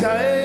Misael.